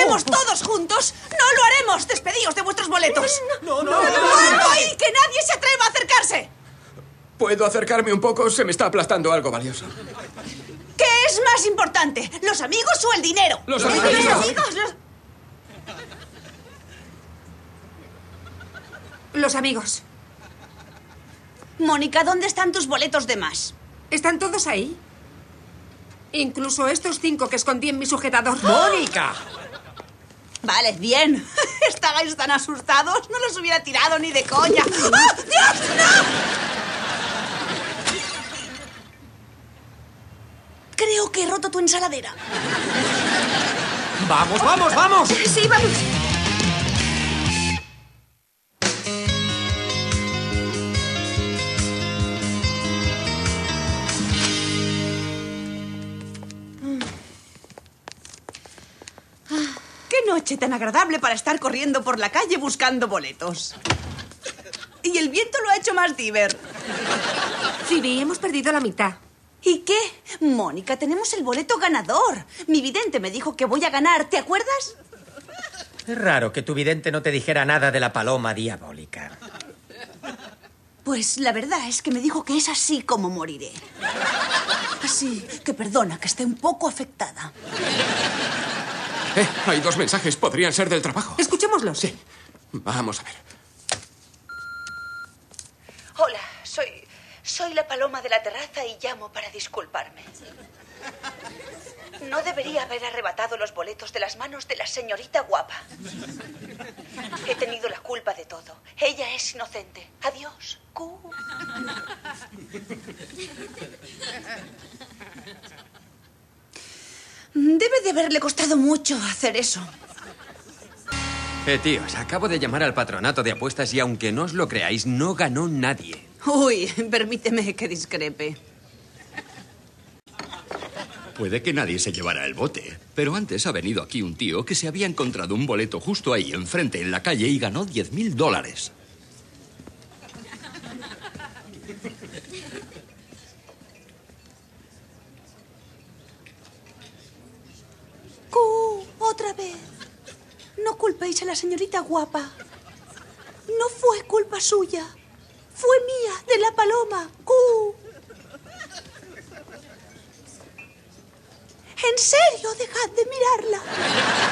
haremos todos juntos, no lo haremos. Despedíos de vuestros boletos. No, no, ¡Alto ahí! ¡Que nadie se atreva a acercarse! ¿Puedo acercarme un poco? Se me está aplastando algo valioso. ¿Qué es más importante, los amigos o el dinero? Los amigos. los- Los amigos. Mónica, ¿dónde están tus boletos de más? ¿Están todos ahí? Incluso estos cinco que escondí en mi sujetador. ¡Mónica! Vale, bien. Estabais tan asustados, no los hubiera tirado ni de coña. ¡Ah, Dios, no! Creo que he roto tu ensaladera. ¡Vamos, vamos, vamos! Sí, vamos. Noche tan agradable para estar corriendo por la calle buscando boletos! Y el viento lo ha hecho más diver. Phoebe, hemos perdido la mitad. ¿Y qué? Mónica, tenemos el boleto ganador. Mi vidente me dijo que voy a ganar, ¿te acuerdas? Es raro que tu vidente no te dijera nada de la paloma diabólica. Pues la verdad es que me dijo que es así como moriré. Así que perdona que esté un poco afectada. Eh, hay dos mensajes. Podrían ser del trabajo. Escuchémoslos. Sí. Vamos a ver. Hola, soy. Soy la paloma de la terraza y llamo para disculparme. No debería haber arrebatado los boletos de las manos de la señorita guapa. He tenido la culpa de todo. Ella es inocente. Adiós. Cu. Debe de haberle costado mucho hacer eso. Eh, tíos, acabo de llamar al patronato de apuestas y aunque no os lo creáis, no ganó nadie. Uy, permíteme que discrepe. Puede que nadie se llevara el bote, pero antes ha venido aquí un tío que se había encontrado un boleto justo ahí enfrente en la calle y ganó 10.000 dólares. Cu, otra No culpéis a la señorita guapa. No fue culpa suya. Fue mía, de la paloma. Cu. En serio, dejad de mirarla.